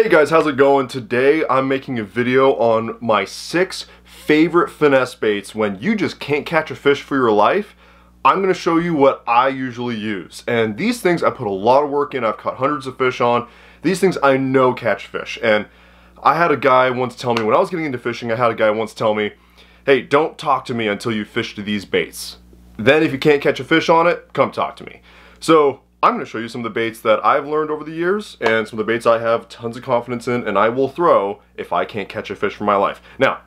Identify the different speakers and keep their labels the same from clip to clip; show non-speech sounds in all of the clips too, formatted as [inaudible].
Speaker 1: Hey guys, how's it going? Today I'm making a video on my six favorite finesse baits when you just can't catch a fish for your life. I'm going to show you what I usually use. And these things I put a lot of work in. I've caught hundreds of fish on. These things I know catch fish. And I had a guy once tell me, when I was getting into fishing, I had a guy once tell me, hey, don't talk to me until you fish to these baits. Then if you can't catch a fish on it, come talk to me. So I'm going to show you some of the baits that I've learned over the years and some of the baits I have tons of confidence in and I will throw if I can't catch a fish for my life. Now,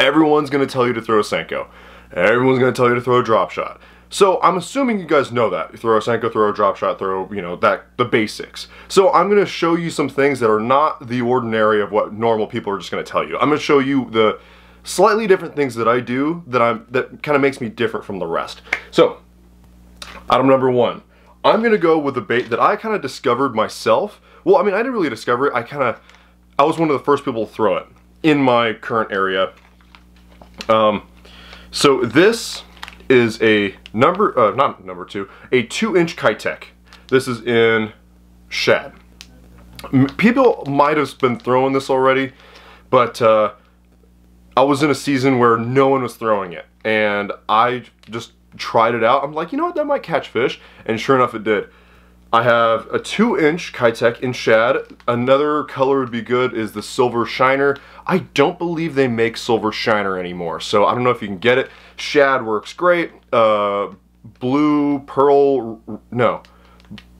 Speaker 1: everyone's going to tell you to throw a Senko. Everyone's going to tell you to throw a drop shot. So I'm assuming you guys know that. You throw a Senko, throw a drop shot, throw, you know, that the basics. So I'm going to show you some things that are not the ordinary of what normal people are just going to tell you. I'm going to show you the slightly different things that I do that I'm that kind of makes me different from the rest. So, item number 1 I'm gonna go with a bait that I kind of discovered myself. Well, I mean, I didn't really discover it. I kind of, I was one of the first people to throw it in my current area. Um, so this is a number, uh, not number two, a two inch Keitech. This is in shad. People might have been throwing this already, but uh, I was in a season where no one was throwing it. And I just tried it out. I'm like, you know what, that might catch fish. And sure enough, it did. I have a two inch Keitech in shad. Another color would be good is the silver shiner. I don't believe they make silver shiner anymore. So I don't know if you can get it. Shad works great. Uh, blue, pearl, no.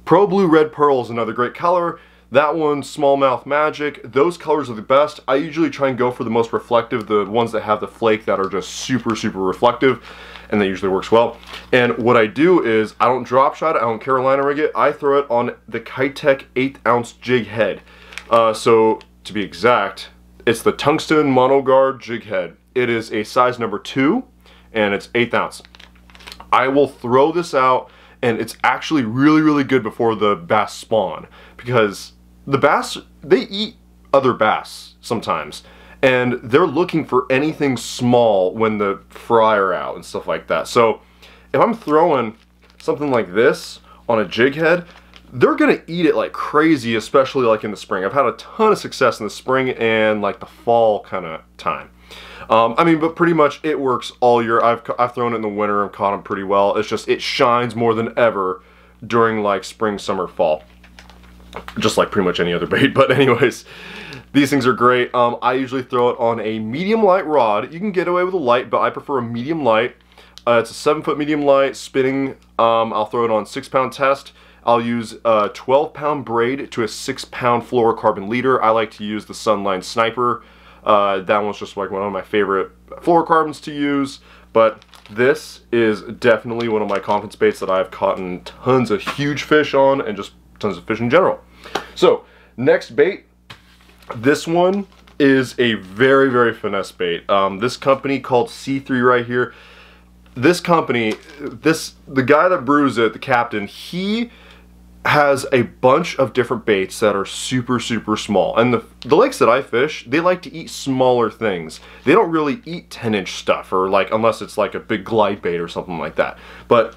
Speaker 1: Pro Blue Red Pearl is another great color. That one, Smallmouth Magic, those colors are the best. I usually try and go for the most reflective, the ones that have the flake that are just super, super reflective and that usually works well. And what I do is I don't drop shot it, I don't Carolina rig it, I throw it on the Keitech 8 ounce jig head. Uh, so to be exact, it's the Tungsten Monoguard jig head. It is a size number 2 and it's eighth ounce. I will throw this out and it's actually really really good before the bass spawn because the bass they eat other bass sometimes and they're looking for anything small when the fry are out and stuff like that. So if I'm throwing something like this on a jig head, they're gonna eat it like crazy, especially like in the spring. I've had a ton of success in the spring and like the fall kind of time. Um, I mean, but pretty much it works all year. I've, I've thrown it in the winter and caught them pretty well. It's just, it shines more than ever during like spring, summer, fall. Just like pretty much any other [laughs] bait. But anyways, these things are great. Um, I usually throw it on a medium light rod. You can get away with a light, but I prefer a medium light. Uh, it's a 7 foot medium light, spinning. Um, I'll throw it on 6 pound test. I'll use a 12 pound braid to a 6 pound fluorocarbon leader. I like to use the Sunline Sniper. Uh, that one's just like one of my favorite fluorocarbons to use. But this is definitely one of my confidence baits that I've caught tons of huge fish on and just tons of fish in general. So, next bait this one is a very, very finesse bait. Um, this company called C3 right here, this company, this the guy that brews it, the captain, he has a bunch of different baits that are super, super small. And the, the lakes that I fish, they like to eat smaller things. They don't really eat 10 inch stuff or like, unless it's like a big glide bait or something like that. But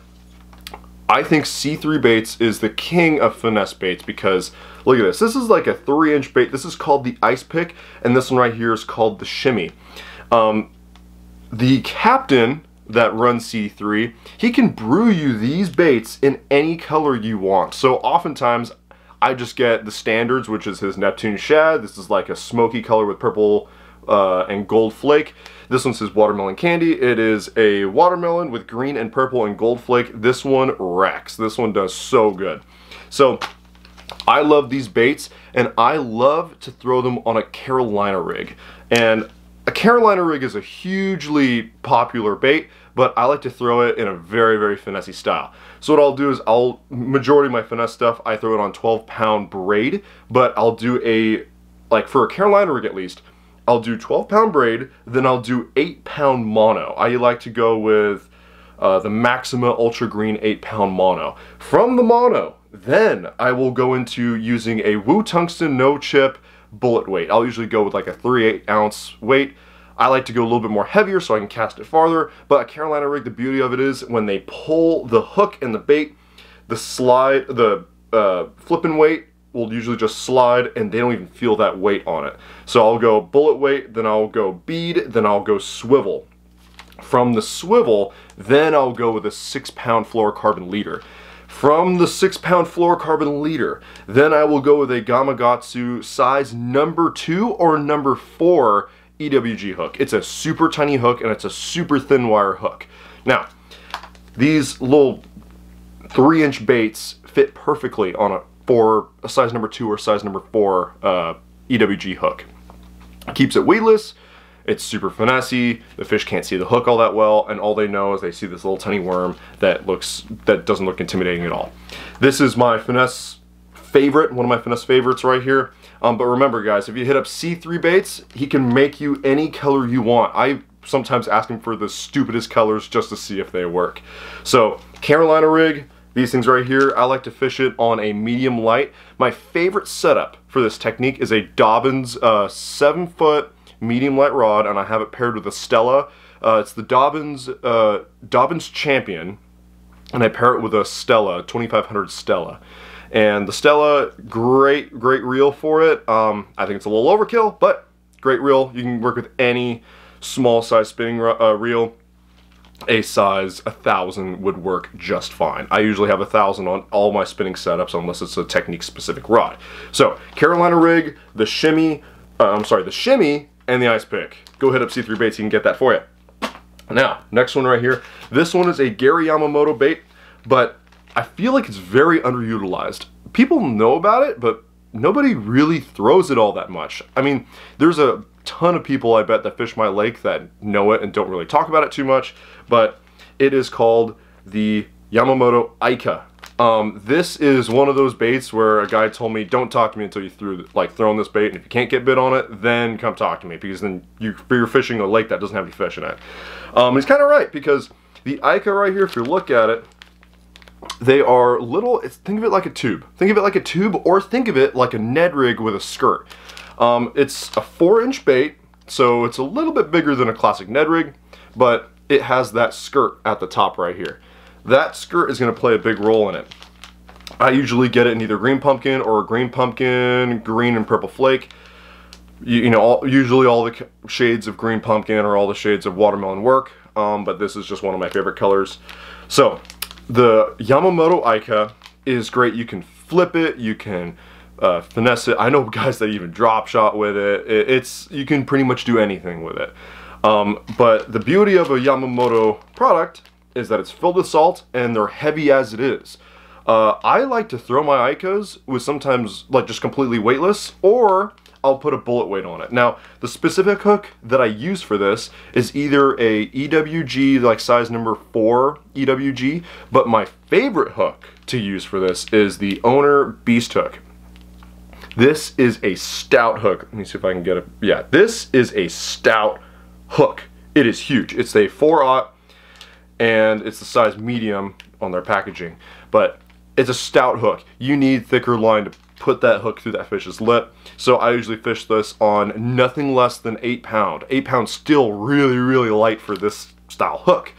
Speaker 1: I think C3 baits is the king of finesse baits because look at this. This is like a three inch bait. This is called the ice pick and this one right here is called the shimmy. Um, the captain that runs C3, he can brew you these baits in any color you want. So oftentimes I just get the standards, which is his Neptune Shad. This is like a smoky color with purple uh, and gold flake. This one says watermelon candy. It is a watermelon with green and purple and gold flake. This one wrecks. This one does so good. So I love these baits and I love to throw them on a Carolina rig. And a Carolina rig is a hugely popular bait, but I like to throw it in a very, very finessey style. So what I'll do is I'll, majority of my finesse stuff, I throw it on 12 pound braid, but I'll do a, like for a Carolina rig at least, I'll do 12 pound braid, then I'll do 8 pound mono. I like to go with uh, the Maxima Ultra Green 8 pound mono. From the mono, then I will go into using a Woo Tungsten No Chip bullet weight. I'll usually go with like a 3 8 ounce weight. I like to go a little bit more heavier so I can cast it farther, but a Carolina rig, the beauty of it is when they pull the hook and the bait, the slide, the uh, flipping weight will usually just slide and they don't even feel that weight on it. So I'll go bullet weight, then I'll go bead, then I'll go swivel. From the swivel, then I'll go with a six pound fluorocarbon leader. From the six pound fluorocarbon leader, then I will go with a Gamakatsu size number two or number four EWG hook. It's a super tiny hook and it's a super thin wire hook. Now, these little three inch baits fit perfectly on a for a size number two or size number four uh, EWG hook. Keeps it weightless, it's super finessey, the fish can't see the hook all that well, and all they know is they see this little tiny worm that looks that doesn't look intimidating at all. This is my finesse favorite, one of my finesse favorites right here. Um, but remember guys, if you hit up C3 baits, he can make you any color you want. I sometimes ask him for the stupidest colors just to see if they work. So Carolina rig, these things right here, I like to fish it on a medium light. My favorite setup for this technique is a Dobyns uh, 7 foot medium light rod and I have it paired with a Stella. Uh, it's the Dobyns, uh, Dobyns Champion and I pair it with a Stella, 2500 Stella. And the Stella, great, great reel for it. Um, I think it's a little overkill, but great reel. You can work with any small size spinning uh, reel. A size a thousand would work just fine. I usually have a thousand on all my spinning setups unless it's a technique specific rod. So Carolina rig, the shimmy, uh, I'm sorry, the shimmy and the ice pick. Go hit up C3 Baits, you can get that for you. Now, next one right here. This one is a Gary Yamamoto bait, but I feel like it's very underutilized. People know about it, but nobody really throws it all that much. I mean, there's a ton of people I bet that fish my lake that know it and don't really talk about it too much, but it is called the Yamamoto Ika. Um, this is one of those baits where a guy told me, don't talk to me until you threw, like throwing this bait, and if you can't get bit on it, then come talk to me, because then you, you're fishing a lake that doesn't have any fish in it. Um, he's kind of right, because the Ika right here, if you look at it, they are little, think of it like a tube. Think of it like a tube, or think of it like a Ned rig with a skirt. Um, it's a four inch bait, so it's a little bit bigger than a classic Ned rig, but it has that skirt at the top right here that skirt is going to play a big role in it. I usually get it in either green pumpkin or green pumpkin, green and purple flake. You, you know, all, usually all the shades of green pumpkin or all the shades of watermelon work, um, but this is just one of my favorite colors. So, the Yamamoto Ika is great. You can flip it, you can uh, finesse it. I know [laughs] guys that even drop shot with it. it. It's You can pretty much do anything with it. Um, but the beauty of a Yamamoto product is that it's filled with salt and they're heavy as it is. Uh, I like to throw my Ikas with sometimes like just completely weightless or I'll put a bullet weight on it. Now, the specific hook that I use for this is either a EWG, like size number 4 EWG, but my favorite hook to use for this is the Owner Beast Hook. This is a stout hook. Let me see if I can get it. Yeah, this is a stout hook. It is huge. It's a 4-aught and it's the size medium on their packaging. But it's a stout hook. You need thicker line to put that hook through that fish's lip. So I usually fish this on nothing less than 8 pound. 8 pound still really, really light for this style hook.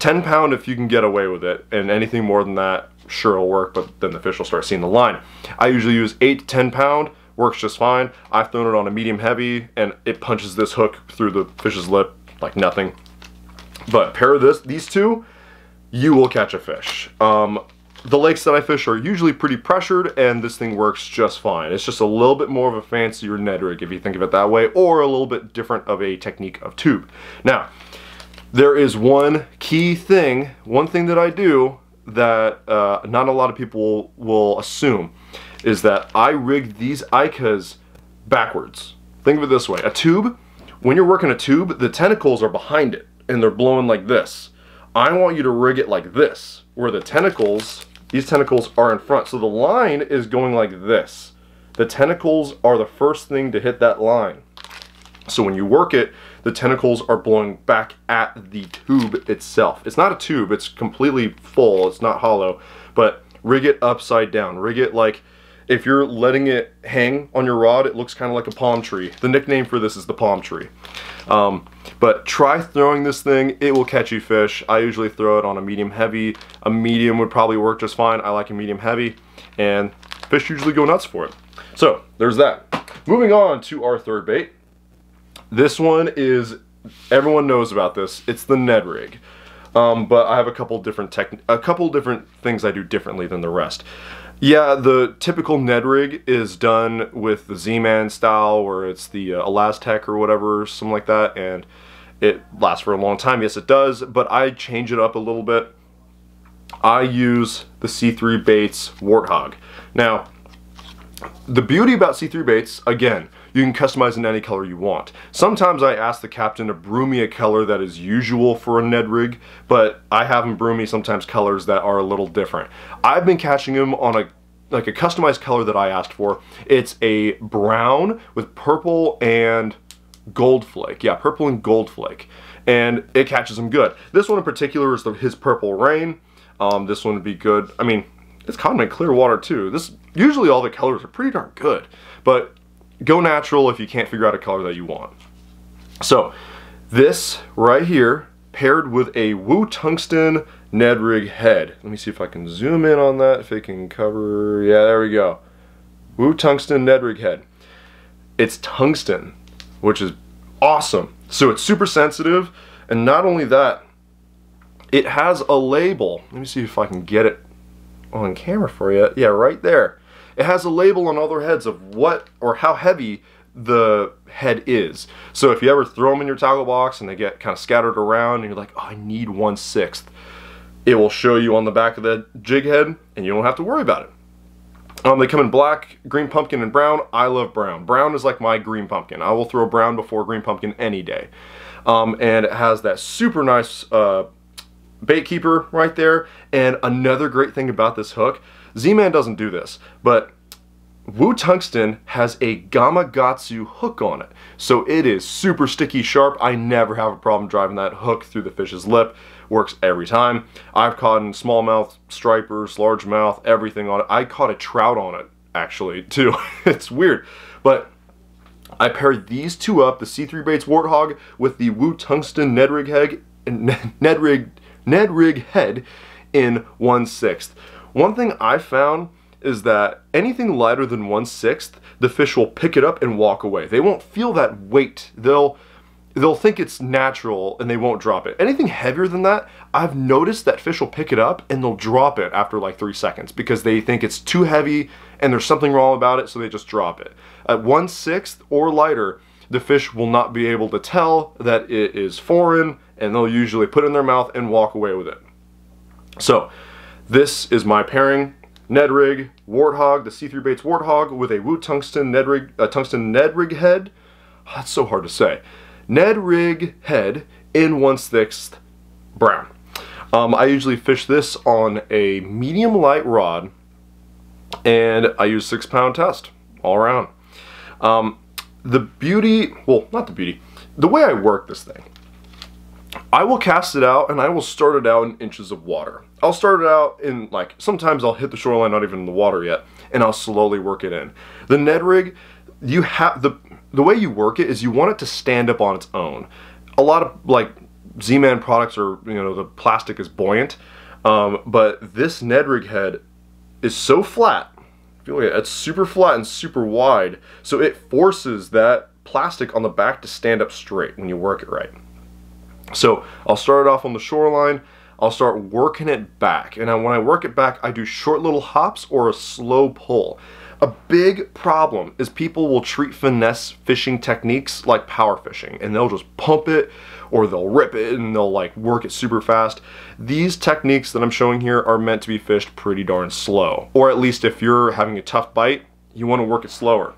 Speaker 1: 10 pound if you can get away with it, and anything more than that, sure it'll work, but then the fish will start seeing the line. I usually use 8 to 10 pound, works just fine. I've thrown it on a medium heavy, and it punches this hook through the fish's lip like nothing. But pair this, these two, you will catch a fish. Um, the lakes that I fish are usually pretty pressured and this thing works just fine. It's just a little bit more of a fancier Ned rig if you think of it that way or a little bit different of a technique of tube. Now, there is one key thing, one thing that I do that uh, not a lot of people will assume is that I rig these Ikas backwards. Think of it this way, a tube, when you're working a tube, the tentacles are behind it and they're blowing like this. I want you to rig it like this, where the tentacles, these tentacles are in front. So the line is going like this. The tentacles are the first thing to hit that line. So when you work it, the tentacles are blowing back at the tube itself. It's not a tube, it's completely full, it's not hollow, but rig it upside down. Rig it like if you're letting it hang on your rod, it looks kind of like a palm tree. The nickname for this is the palm tree. Um, but try throwing this thing, it will catch you fish. I usually throw it on a medium heavy. A medium would probably work just fine. I like a medium heavy. And fish usually go nuts for it. So there's that. Moving on to our third bait. This one is, everyone knows about this. It's the Ned rig. Um, but I have a couple different tech, a couple different things I do differently than the rest. Yeah, the typical Ned rig is done with the Z-Man style, where it's the uh, ElaZtech or whatever, something like that, and it lasts for a long time. Yes, it does, but I change it up a little bit. I use the C3 Baits Warthog. Now, the beauty about C3 Baits, again, you can customize in any color you want. Sometimes I ask the captain to brew me a color that is usual for a Ned rig, but I have him brew me sometimes colors that are a little different. I've been catching him on a like a customized color that I asked for. It's a brown with purple and gold flake. Yeah, purple and gold flake. And it catches him good. This one in particular is the, his purple rain. Um, this one would be good. I mean, it's caught in clear water too. This Usually all the colors are pretty darn good, but go natural if you can't figure out a color that you want. So this right here paired with a Woo Tungsten Ned Rig head. Let me see if I can zoom in on that, if it can cover, yeah, there we go. Woo Tungsten Ned Rig head. It's tungsten, which is awesome. So it's super sensitive, and not only that, it has a label. Let me see if I can get it on camera for you. Yeah, right there. It has a label on all their heads of what or how heavy the head is. So if you ever throw them in your tackle box and they get kind of scattered around and you're like, oh, I need one sixth, it will show you on the back of the jig head and you don't have to worry about it. Um, they come in black, green pumpkin, and brown. I love brown. Brown is like my green pumpkin. I will throw brown before green pumpkin any day. Um, and it has that super nice uh, bait keeper right there. And another great thing about this hook, Z-Man doesn't do this, but Woo Tungsten has a Gamakatsu hook on it. So it is super sticky sharp. I never have a problem driving that hook through the fish's lip. Works every time. I've caught in smallmouth, stripers, largemouth, everything on it. I caught a trout on it, actually, [laughs] too. it's weird. But I paired these two up, the C3 Baits Warthog with the Woo Tungsten Ned Rig head, Ned Rig, head in 1 6th. One thing I found is that anything lighter than 1 6th, the fish will pick it up and walk away. They won't feel that weight. They'll they'll think it's natural and they won't drop it. Anything heavier than that, I've noticed that fish will pick it up and they'll drop it after like three seconds because they think it's too heavy and there's something wrong about it, so they just drop it. At 1 6th or lighter, the fish will not be able to tell that it is foreign and they'll usually put it in their mouth and walk away with it. So, this is my pairing. Ned Rig Warthog, the C3 Baits Warthog with a Woo Tungsten Ned Rig, uh, Tungsten Ned Rig head. Oh, that's so hard to say. Ned Rig head in 1 6th brown. Um, I usually fish this on a medium light rod and I use six pound test all around. Um, the beauty, well, not the beauty, the way I work this thing I will cast it out and I will start it out in inches of water. I'll start it out in like, sometimes I'll hit the shoreline not even in the water yet, and I'll slowly work it in. The Ned rig, you have, the, the way you work it is you want it to stand up on its own. A lot of like Z-Man products are, you know, the plastic is buoyant, um, but this Ned rig head is so flat, feel it, it's super flat and super wide, so it forces that plastic on the back to stand up straight when you work it right. So I'll start it off on the shoreline, I'll start working it back. And when I work it back, I do short little hops or a slow pull. A big problem is people will treat finesse fishing techniques like power fishing and they'll just pump it or they'll rip it and they'll like work it super fast. These techniques that I'm showing here are meant to be fished pretty darn slow. Or at least if you're having a tough bite, you want to work it slower.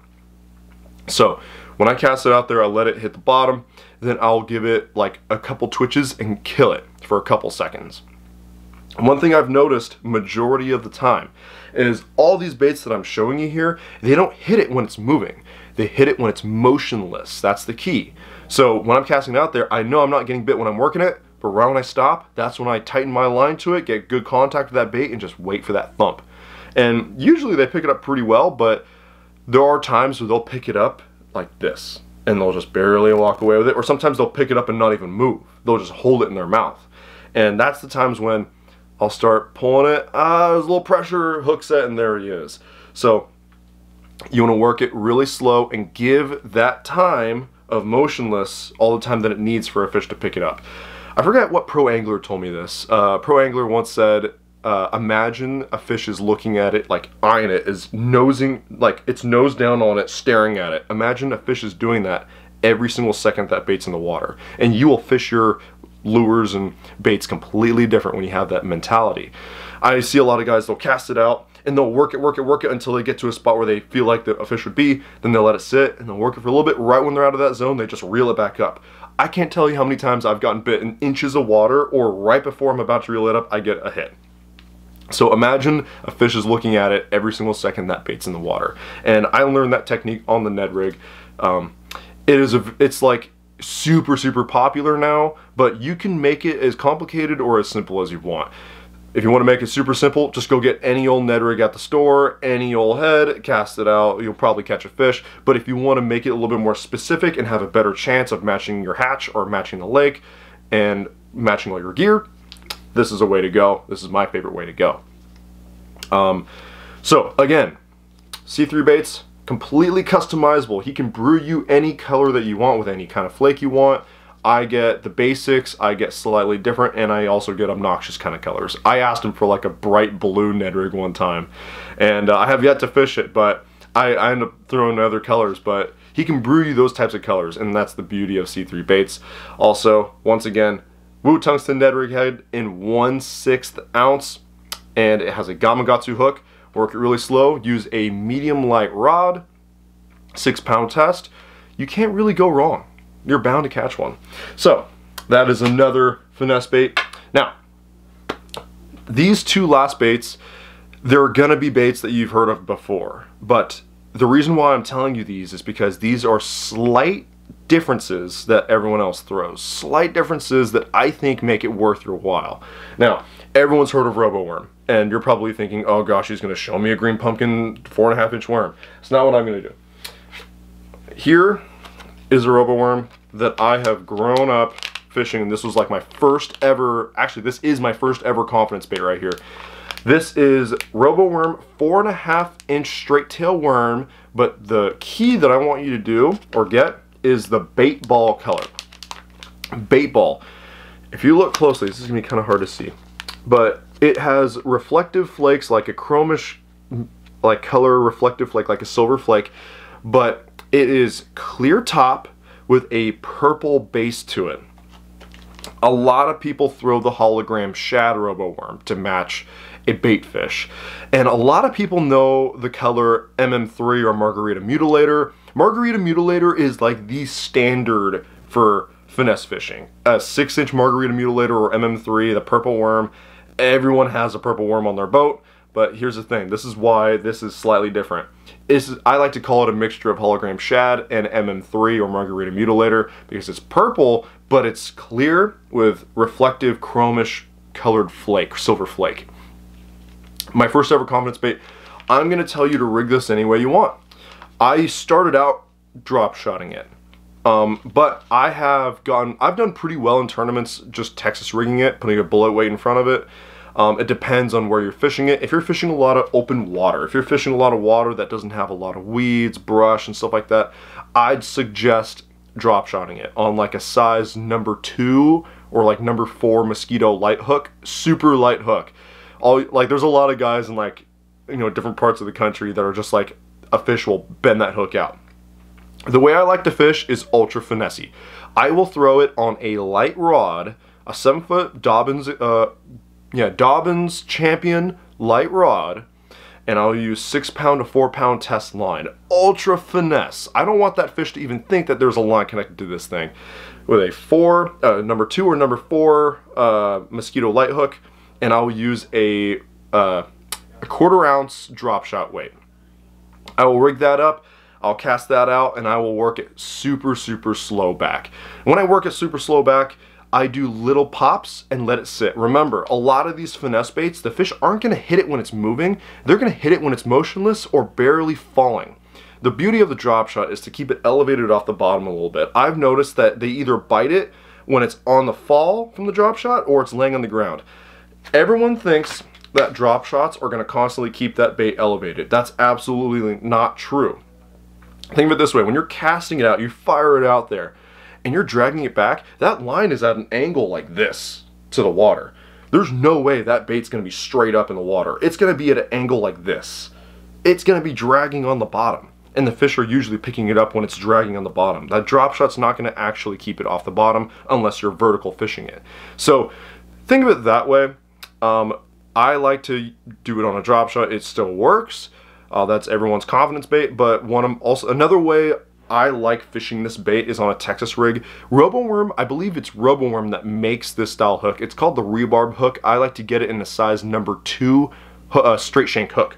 Speaker 1: So when I cast it out there, I let it hit the bottom then I'll give it like a couple twitches and kill it for a couple seconds. One thing I've noticed majority of the time is all these baits that I'm showing you here, they don't hit it when it's moving. They hit it when it's motionless. That's the key. So when I'm casting out there, I know I'm not getting bit when I'm working it, but right when I stop, that's when I tighten my line to it, get good contact with that bait, and just wait for that thump. And usually they pick it up pretty well, but there are times where they'll pick it up like this and they'll just barely walk away with it or sometimes they'll pick it up and not even move they'll just hold it in their mouth and that's the times when I'll start pulling it ah there's a little pressure hook set and there he is So you want to work it really slow and give that time of motionless all the time that it needs for a fish to pick it up. I forget what pro angler told me this. Uh, pro angler once said, uh, imagine a fish is looking at it, like eyeing it, is nosing, like it's nose down on it, staring at it. Imagine a fish is doing that every single second that bait's in the water. And you will fish your lures and baits completely different when you have that mentality. I see a lot of guys, they'll cast it out, and they'll work it, work it, work it until they get to a spot where they feel like the, fish would be. Then they'll let it sit and they'll work it for a little bit. Right when they're out of that zone, they just reel it back up. I can't tell you how many times I've gotten bit in inches of water or right before I'm about to reel it up, I get a hit. So imagine a fish is looking at it every single second that bait's in the water. And I learned that technique on the Ned rig. Um, it is a, it's like super, super popular now, but you can make it as complicated or as simple as you want. If you want to make it super simple, just go get any old Ned rig at the store, any old head, cast it out, you'll probably catch a fish. But if you want to make it a little bit more specific and have a better chance of matching your hatch or matching the lake and matching all your gear, this is a way to go. This is my favorite way to go. Um, so again, C3 baits, completely customizable. He can brew you any color that you want with any kind of flake you want. I get the basics, I get slightly different, and I also get obnoxious kind of colors. I asked him for like a bright blue Ned rig one time, and uh, I have yet to fish it, but I, I end up throwing other colors, but he can brew you those types of colors, and that's the beauty of C3 baits. Also, once again, Woo Tungsten Ned rig head in 1 6th ounce, and it has a Gamakatsu hook. Work it really slow, use a medium light rod, 6 pound test. You can't really go wrong you're bound to catch one. So that is another finesse bait. Now, these two last baits, there are gonna be baits that you've heard of before, but the reason why I'm telling you these is because these are slight differences that everyone else throws. Slight differences that I think make it worth your while. Now, everyone's heard of RoboWorm, and you're probably thinking, oh gosh, he's gonna show me a green pumpkin four and a half inch worm. It's not what I'm gonna do. Here is a RoboWorm that I have grown up fishing. And this was like my first ever, actually this is my first ever confidence bait right here. This is RoboWorm four and a half inch straight tail worm, but the key that I want you to do or get is the bait ball color. Bait ball. If you look closely, this is gonna be kind of hard to see, but it has reflective flakes like a chromish like color reflective flake, like a silver flake, but it is clear top with a purple base to it. A lot of people throw the hologram shad roboworm to match a bait fish. And a lot of people know the color MM3 or Margarita Mutilator. Margarita Mutilator is like the standard for finesse fishing. A 6 inch Margarita Mutilator or MM3, the purple worm, everyone has a purple worm on their boat. But here's the thing, this is why this is slightly different. I like to call it a mixture of hologram shad and MM3 or margarita mutilator because it's purple, but it's clear with reflective chromish colored flake, silver flake. My first ever confidence bait, I'm gonna tell you to rig this any way you want. I started out drop shotting it. Um, but I have gone, I've done pretty well in tournaments just Texas rigging it, putting a bullet weight in front of it. Um, it depends on where you're fishing it. If you're fishing a lot of open water, if you're fishing a lot of water that doesn't have a lot of weeds, brush, and stuff like that, I'd suggest drop shotting it on like a size number two or like number four mosquito light hook, super light hook. All like there's a lot of guys in like you know different parts of the country that are just like a fish will bend that hook out. The way I like to fish is ultra finessey. I will throw it on a light rod, a seven foot Dobyns, uh, yeah, Dobyns Champion light rod, and I'll use six pound to four pound test line. Ultra finesse. I don't want that fish to even think that there's a line connected to this thing. With a four, uh, number two or number four uh, mosquito light hook, and I'll use a, uh, a quarter ounce drop shot weight. I will rig that up. I'll cast that out and I will work it super, super slow back. When I work it super slow back, I do little pops and let it sit. Remember, a lot of these finesse baits, the fish aren't gonna hit it when it's moving, they're gonna hit it when it's motionless or barely falling. The beauty of the drop shot is to keep it elevated off the bottom a little bit. I've noticed that they either bite it when it's on the fall from the drop shot or it's laying on the ground. Everyone thinks that drop shots are going to constantly keep that bait elevated. That's absolutely not true. Think of it this way, when you're casting it out, you fire it out there, and you're dragging it back, that line is at an angle like this to the water. There's no way that bait's going to be straight up in the water. It's going to be at an angle like this. It's going to be dragging on the bottom. And the fish are usually picking it up when it's dragging on the bottom. That drop shot's not going to actually keep it off the bottom unless you're vertical fishing it. So think of it that way. Um, I like to do it on a drop shot. It still works. Uh, that's everyone's confidence bait. But one of also another way I like fishing this bait is on a Texas rig. Roboworm, I believe it's Roboworm that makes this style hook. It's called the rebarb hook. I like to get it in a size number two uh, straight shank hook.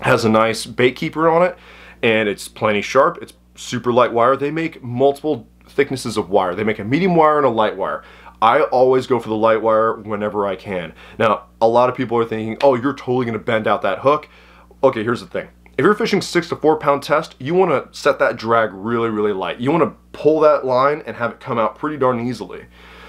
Speaker 1: Has a nice bait keeper on it and it's plenty sharp. It's super light wire. They make multiple thicknesses of wire. They make a medium wire and a light wire. I always go for the light wire whenever I can. Now, a lot of people are thinking, oh, you're totally gonna bend out that hook. Okay, here's the thing. If you're fishing six to four pound test, you wanna set that drag really, really light. You wanna pull that line and have it come out pretty darn easily.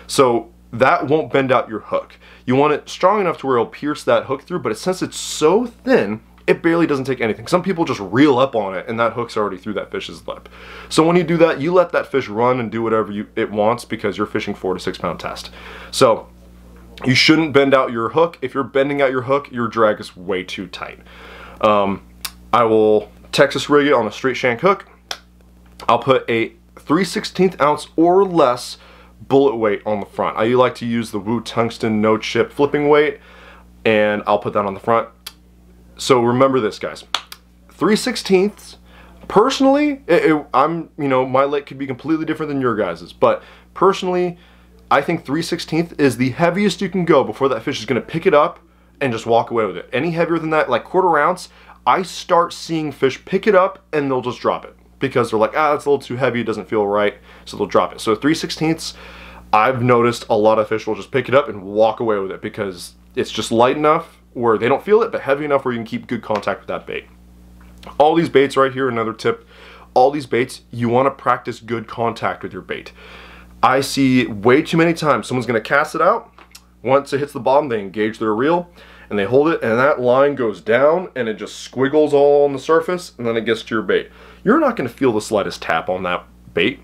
Speaker 1: So that won't bend out your hook. You want it strong enough to where it'll pierce that hook through, but since it's so thin, it barely doesn't take anything. Some people just reel up on it and that hook's already through that fish's lip. So when you do that, you let that fish run and do whatever you, it wants because you're fishing four to six pound test. So you shouldn't bend out your hook. If you're bending out your hook, your drag is way too tight. Um, I will Texas rig it on a straight shank hook. I'll put a 3 16th ounce or less bullet weight on the front. I like to use the Woo Tungsten No Chip flipping weight and I'll put that on the front. So remember this, guys. 3 16ths. Personally, it, it, I'm, you know, my lake could be completely different than your guys's, but personally, I think 3 16th is the heaviest you can go before that fish is going to pick it up and just walk away with it. Any heavier than that, like quarter ounce, I start seeing fish pick it up and they'll just drop it because they're like, ah, it's a little too heavy, it doesn't feel right, so they'll drop it. So 3 16ths, I've noticed a lot of fish will just pick it up and walk away with it because it's just light enough where they don't feel it, but heavy enough where you can keep good contact with that bait. All these baits right here, another tip, all these baits, you want to practice good contact with your bait. I see way too many times someone's to cast it out. Once it hits the bottom, they engage their reel and they hold it and that line goes down and it just squiggles all on the surface and then it gets to your bait. You're not to feel the slightest tap on that bait.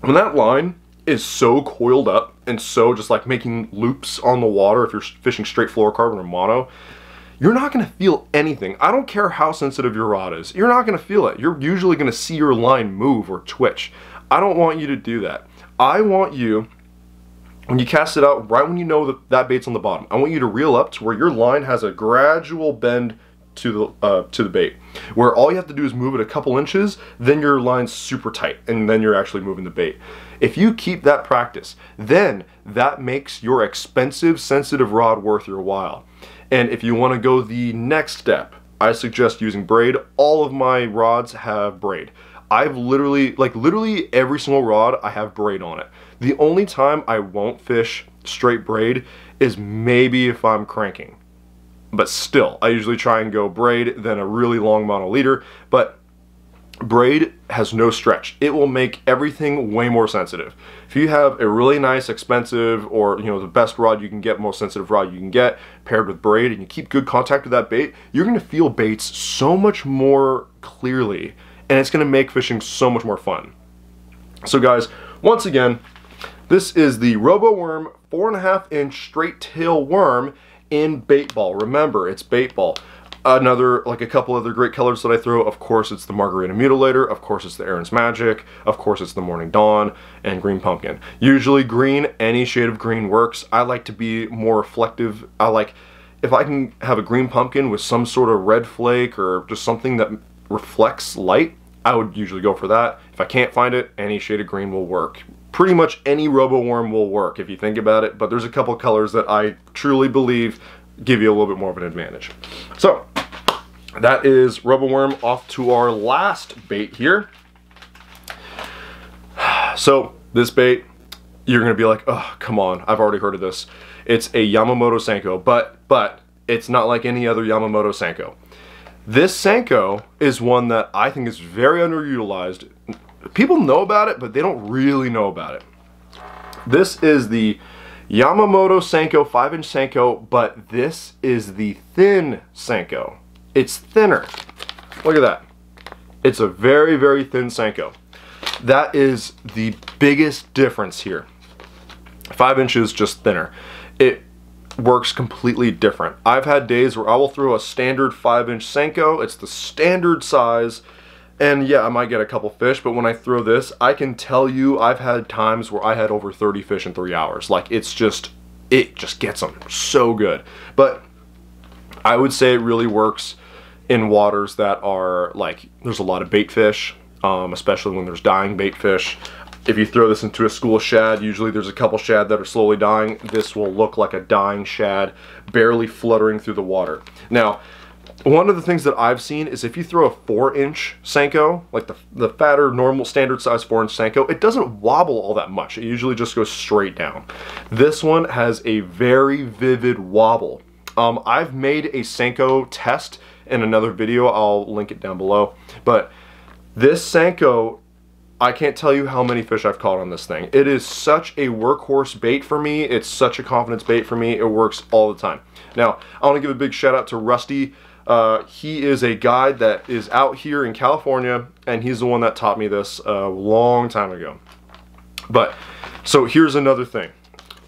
Speaker 1: When that line is so coiled up and so just like making loops on the water if you're fishing straight fluorocarbon or mono, you're not going to feel anything. I don't care how sensitive your rod is. You're not going to feel it. You're usually going to see your line move or twitch. I don't want you to do that. I want you, when you cast it out, right when you know that that bait's on the bottom, I want you to reel up to where your line has a gradual bend to the uh, to the bait where all you have to do is move it a couple inches then your line's super tight and then you're actually moving the bait if you keep that practice then that makes your expensive sensitive rod worth your while. And if you want to go the next step I suggest using braid. All of my rods have braid. I've literally like literally every single rod I have braid on it. The only time I won't fish straight braid is maybe if I'm cranking. But still, I usually try and go braid, then a really long mono leader, but braid has no stretch. It will make everything way more sensitive. If you have a really nice, expensive, or you know the best rod you can get, most sensitive rod you can get, paired with braid, and you keep good contact with that bait, you're gonna feel baits so much more clearly, and it's gonna make fishing so much more fun. So guys, once again, this is the Roboworm four and a half inch straight tail worm in bait ball. Remember, it's bait ball. Another, like a couple other great colors that I throw, of course it's the Margarita Mutilator, of course it's the Aaron's Magic, of course it's the Morning Dawn, and Green Pumpkin. Usually green, any shade of green works. I like to be more reflective. I like, if I can have a green pumpkin with some sort of red flake or just something that reflects light, I would usually go for that. If I can't find it, any shade of green will work pretty much any Roboworm will work if you think about it, but there's a couple colors that I truly believe give you a little bit more of an advantage. So that is Roboworm off to our last bait here. [sighs] So this bait, you're gonna be like, oh, come on, I've already heard of this. It's a Yamamoto Senko, but, but it's not like any other Yamamoto Senko. This Senko is one that I think is very underutilized people know about it, but they don't really know about it. This is the Yamamoto Senko 5 inch Senko, but this is the thin Senko. It's thinner. Look at that. It's a very, very thin Senko. That is the biggest difference here. Five inches just thinner. It works completely different. I've had days where I will throw a standard five inch Senko. It's the standard size. And yeah, I might get a couple fish, but when I throw this, I can tell you I've had times where I had over 30 fish in three hours. Like it's just, it just gets them so good. But I would say it really works in waters that are like, there's a lot of bait fish, um, especially when there's dying bait fish. If you throw this into a school of shad, usually there's a couple shad that are slowly dying. This will look like a dying shad, barely fluttering through the water. Now, one of the things that I've seen is if you throw a four inch Senko, like the, the fatter, normal, standard size four inch Senko, it doesn't wobble all that much. It usually just goes straight down. This one has a very vivid wobble. Um, I've made a Senko test in another video. I'll link it down below. But this Senko I can't tell you how many fish I've caught on this thing. It is such a workhorse bait for me. It's such a confidence bait for me. It works all the time. Now, I want to give a big shout out to Rusty. Uh, he is a guide that is out here in California, and he's the one that taught me this a long time ago. But, so here's another thing.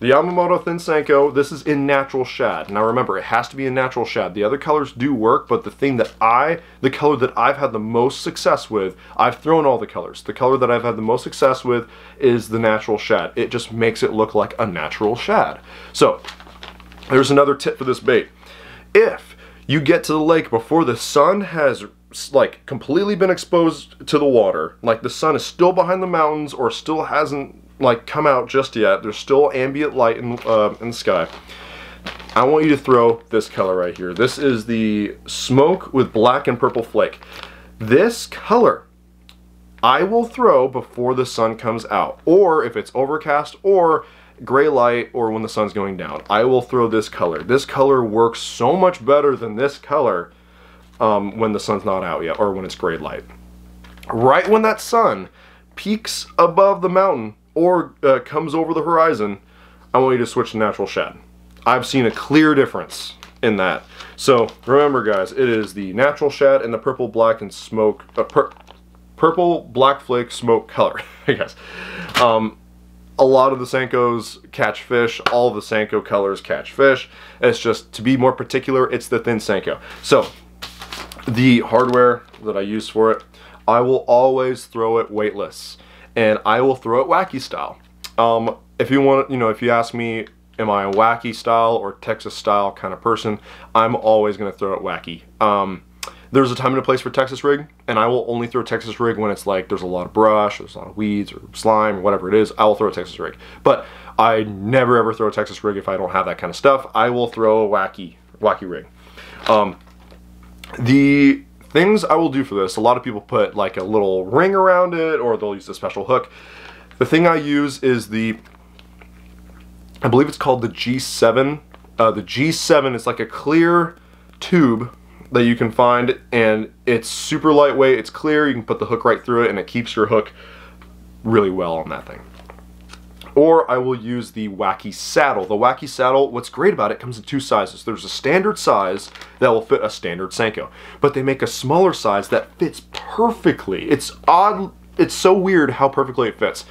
Speaker 1: The Yamamoto Thin Senko, this is in natural shad. Now remember, it has to be in natural shad. The other colors do work, but the thing that I, the color that I've had the most success with, I've thrown all the colors. The color that I've had the most success with is the natural shad. It just makes it look like a natural shad. So, there's another tip for this bait. If you get to the lake before the sun has like completely been exposed to the water, like the sun is still behind the mountains or still hasn't like come out just yet. There's still ambient light in, uh, in the sky. I want you to throw this color right here. This is the smoke with black and purple flake. This color I will throw before the sun comes out or if it's overcast or gray light or when the sun's going down. I will throw this color. This color works so much better than this color um, when the sun's not out yet or when it's gray light. Right when that sun peaks above the mountain, or uh, comes over the horizon, I want you to switch to natural shad. I've seen a clear difference in that. So remember guys, it is the natural shad and the purple, black, and smoke, uh, pur purple, black flake, smoke color, [laughs] I guess. Um, a lot of the Senkos catch fish, all the Senko colors catch fish. It's just, to be more particular, it's the thin Senko. So, the hardware that I use for it, I will always throw it weightless and I will throw it wacky style. Um, if you want, you know, if you ask me, am I a wacky style or Texas style kind of person, I'm always going to throw it wacky. Um, there's a time and a place for Texas rig, and I will only throw Texas rig when it's like there's a lot of brush, there's a lot of weeds or slime or whatever it is. I will throw a Texas rig. But I never ever throw a Texas rig if I don't have that kind of stuff. I will throw a wacky, wacky rig. Um, the Things I will do for this, a lot of people put like a little ring around it or they'll use a special hook. The thing I use is the, I believe it's called the G7. Uh, the G7 is like a clear tube that you can find and it's super lightweight, it's clear, you can put the hook right through it and it keeps your hook really well on that thing or I will use the Wacky Saddle. The Wacky Saddle, what's great about it, comes in two sizes. There's a standard size that will fit a standard Senko, but they make a smaller size that fits perfectly. It's odd, it's so weird how perfectly it fits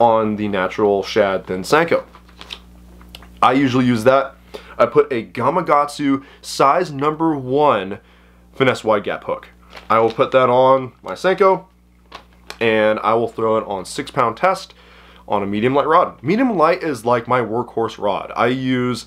Speaker 1: on the natural shad thin Senko. I usually use that. I put a Gamakatsu size number one finesse wide gap hook. I will put that on my Senko and I will throw it on six pound test on a medium light rod. Medium light is like my workhorse rod. I use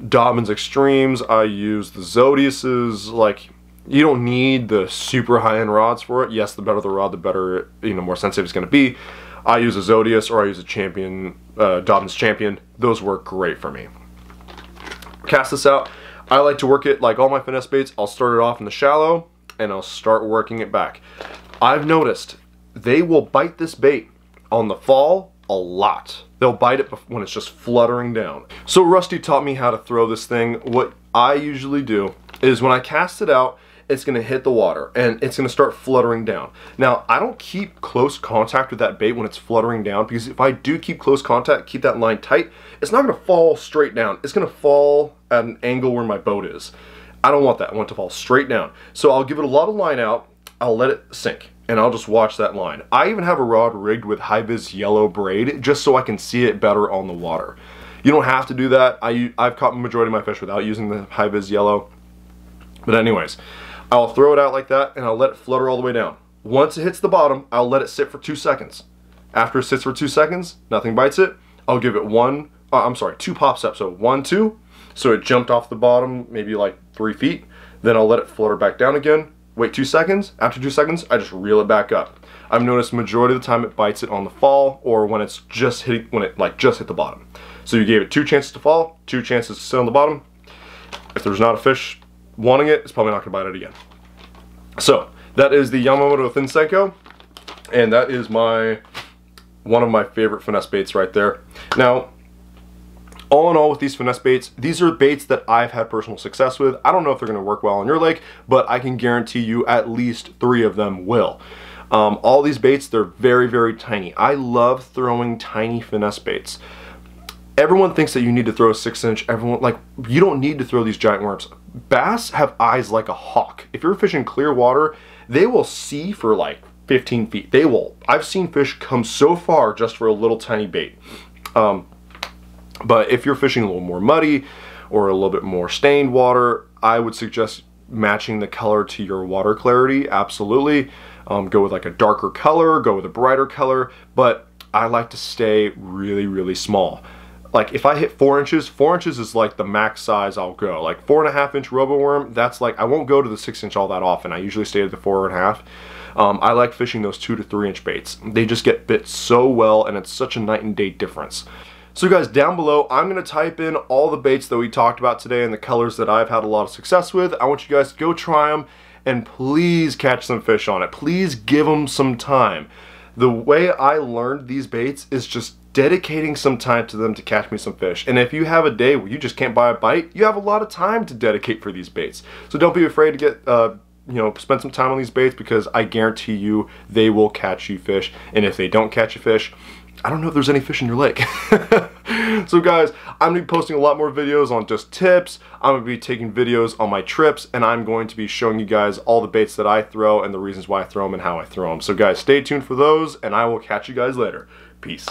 Speaker 1: Dobyns Extremes, I use the Zodiases, like you don't need the super high-end rods for it. Yes, the better the rod, the better, you know, more sensitive it's going to be. I use a Zodias or I use a Champion, uh, Dobyns Champion. Those work great for me. Cast this out. I like to work it like all my finesse baits. I'll start it off in the shallow and I'll start working it back. I've noticed they will bite this bait on the fall a lot. They'll bite it when it's just fluttering down. So Rusty taught me how to throw this thing. What I usually do is when I cast it out, it's gonna hit the water and it's gonna start fluttering down. Now, I don't keep close contact with that bait when it's fluttering down because if I do keep close contact, keep that line tight, it's not gonna fall straight down. It's gonna fall at an angle where my boat is. I don't want that. I want it to fall straight down. So I'll give it a lot of line out. I'll let it sink and I'll just watch that line. I even have a rod rigged with high-vis yellow braid just so I can see it better on the water. You don't have to do that. I, I've caught the majority of my fish without using the high-vis yellow. But anyways, I'll throw it out like that and I'll let it flutter all the way down. Once it hits the bottom, I'll let it sit for two seconds. After it sits for two seconds, nothing bites it. I'll give it one, uh, I'm sorry, two pops up. So one, two. So it jumped off the bottom, maybe like three feet. Then I'll let it flutter back down again. Wait two seconds. After two seconds, I just reel it back up. I've noticed majority of the time it bites it on the fall or when it's just hitting, when it like just hit the bottom. So you gave it two chances to fall, two chances to sit on the bottom. If there's not a fish wanting it, it's probably not gonna bite it again. So that is the Yamamoto Thin Senko, and that is my one of my favorite finesse baits right there. Now, all in all with these finesse baits, these are baits that I've had personal success with. I don't know if they're gonna work well on your lake, but I can guarantee you at least three of them will. Um, all these baits, they're very, very tiny. I love throwing tiny finesse baits everyone thinks that you need to throw a six inch everyone like you don't need to throw these giant worms. Bass have eyes like a hawk. If you're fishing clear water they will see for like 15 feet. They will. I've seen fish come so far just for a little tiny bait. Um, but if you're fishing a little more muddy or a little bit more stained water i would suggest matching the color to your water clarity. Absolutely. Um, go with like a darker color go with a brighter color. But i like to stay really really small like if I hit four inches, four inches is like the max size I'll go. Like four and a half inch Roboworm, that's like, I won't go to the six inch all that often. I usually stay at the four and a half. Um, I like fishing those two to three inch baits. They just get bit so well and it's such a night and day difference. So guys, down below, I'm going to type in all the baits that we talked about today and the colors that I've had a lot of success with. I want you guys to go try them and please catch some fish on it. Please give them some time. The way I learned these baits is just dedicating some time to them to catch me some fish. And if you have a day where you just can't buy a bite, you have a lot of time to dedicate for these baits. So don't be afraid to get, uh, you know, spend some time on these baits because I guarantee you they will catch you fish. And if they don't catch you fish, I don't know if there's any fish in your lake. [laughs] so guys, I'm gonna be posting a lot more videos on just tips. I'm gonna be taking videos on my trips and I'm going to be showing you guys all the baits that I throw and the reasons why I throw them and how I throw them. So guys, stay tuned for those and I will catch you guys later. Peace.